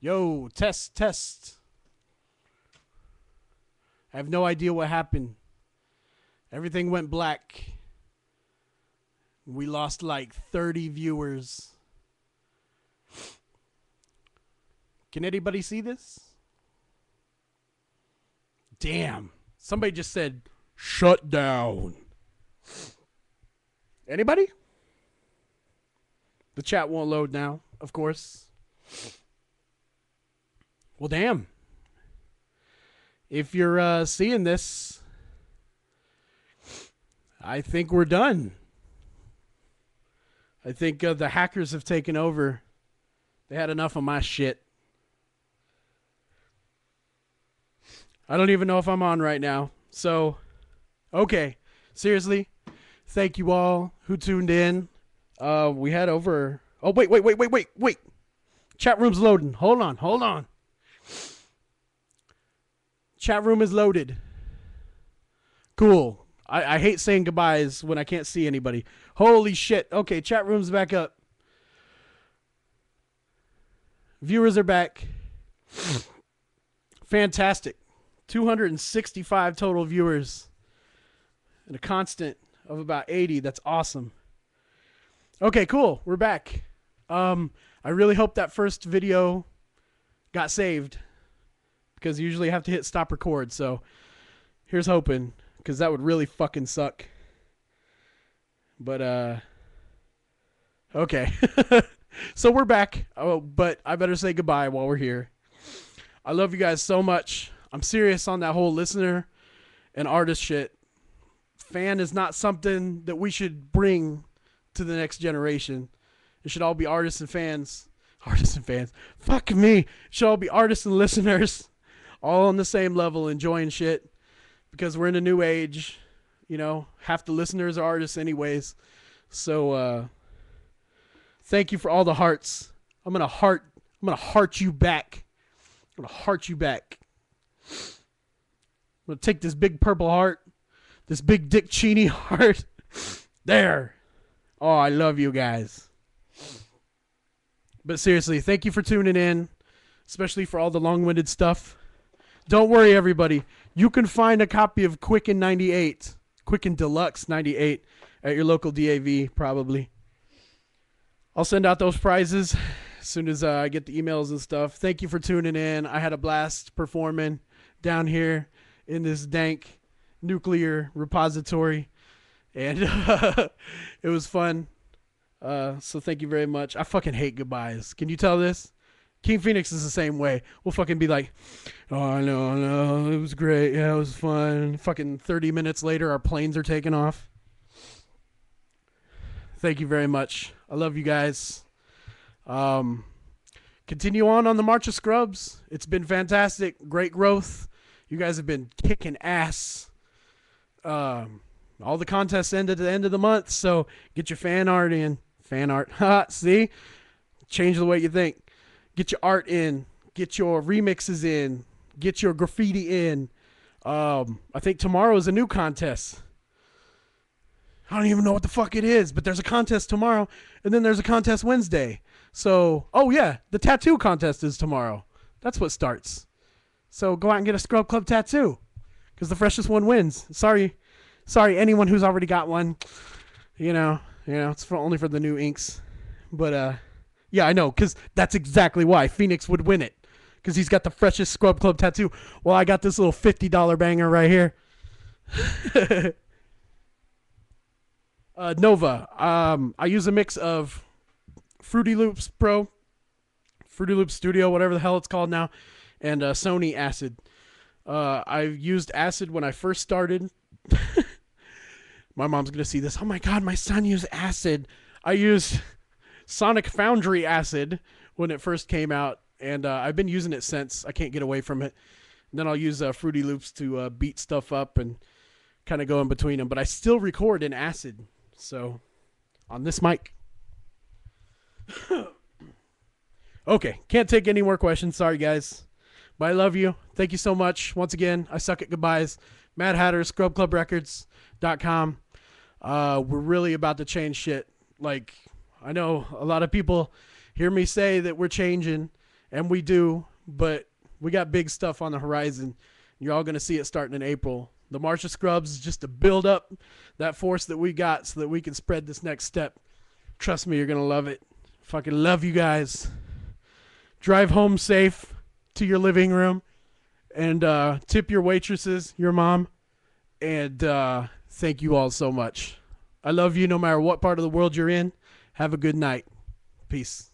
Yo, test, test. I have no idea what happened. Everything went black. We lost like 30 viewers. Can anybody see this? Damn. Somebody just said, shut down. Anybody? The chat won't load now, of course. Well, damn. If you're uh, seeing this, I think we're done. I think uh, the hackers have taken over. They had enough of my shit. I don't even know if I'm on right now. So, okay. Seriously, thank you all who tuned in. Uh, we had over. Oh, wait, wait, wait, wait, wait, wait. Chat room's loading. Hold on, hold on. Chat room is loaded. Cool. I, I hate saying goodbyes when I can't see anybody. Holy shit. Okay, chat room's back up. Viewers are back. Fantastic. 265 total viewers and a constant of about 80. That's awesome. Okay, cool. We're back. Um, I really hope that first video got saved because you usually have to hit stop record. So here's hoping because that would really fucking suck. But uh, okay. so we're back. Oh, but I better say goodbye while we're here. I love you guys so much. I'm serious on that whole listener and artist shit. Fan is not something that we should bring to the next generation. It should all be artists and fans. Artists and fans. Fuck me. It should all be artists and listeners all on the same level enjoying shit because we're in a new age. You know, half the listeners are artists anyways. So uh thank you for all the hearts. I'm to heart I'm to heart you back. I'm to heart you back. I'm to take this big purple heart, this big Dick Cheney heart. there. Oh, I love you guys. But seriously, thank you for tuning in, especially for all the long winded stuff. Don't worry, everybody. You can find a copy of Quicken 98, Quicken Deluxe 98 at your local DAV, probably. I'll send out those prizes as soon as uh, I get the emails and stuff. Thank you for tuning in. I had a blast performing down here in this dank nuclear repository, and it was fun. Uh, so thank you very much. I fucking hate goodbyes. Can you tell this? King Phoenix is the same way. We'll fucking be like, oh no, no, it was great. Yeah, it was fun. Fucking 30 minutes later, our planes are taking off. Thank you very much. I love you guys. Um, continue on on the March of Scrubs. It's been fantastic. Great growth. You guys have been kicking ass. Um, all the contests end at the end of the month, so get your fan art in. Fan art. Ha, see? Change the way you think. Get your art in. Get your remixes in. Get your graffiti in. Um, I think tomorrow is a new contest. I don't even know what the fuck it is, but there's a contest tomorrow, and then there's a contest Wednesday. So, oh yeah, the tattoo contest is tomorrow. That's what starts. So go out and get a Scrub Club tattoo, because the freshest one wins. Sorry, sorry, anyone who's already got one. You know, you know, it's for, only for the new inks. But uh, yeah, I know, because that's exactly why Phoenix would win it, because he's got the freshest Scrub Club tattoo. Well, I got this little fifty dollar banger right here. uh, Nova. Um, I use a mix of Fruity Loops Pro, Fruity Loops Studio, whatever the hell it's called now, and uh, Sony Acid. Uh, I used Acid when I first started. my mom's gonna see this. Oh my god, my son used Acid. I used Sonic Foundry Acid when it first came out, and uh, I've been using it since. I can't get away from it. And then I'll use uh, Fruity Loops to uh, beat stuff up and kind of go in between them. But I still record in Acid. So on this mic. okay, can't take any more questions. Sorry, guys. But I love you. Thank you so much. Once again, I suck at goodbyes. Mad Hatter, ScrubClubRecords.com. Uh, we're really about to change shit. Like, I know a lot of people hear me say that we're changing and we do, but we got big stuff on the horizon. You're all gonna see it starting in April. The March of Scrubs is just to build up that force that we got so that we can spread this next step. Trust me, you're gonna love it. Fucking love you guys. Drive home safe to your living room and uh, tip your waitresses, your mom, and uh, thank you all so much. I love you no matter what part of the world you're in. Have a good night. Peace.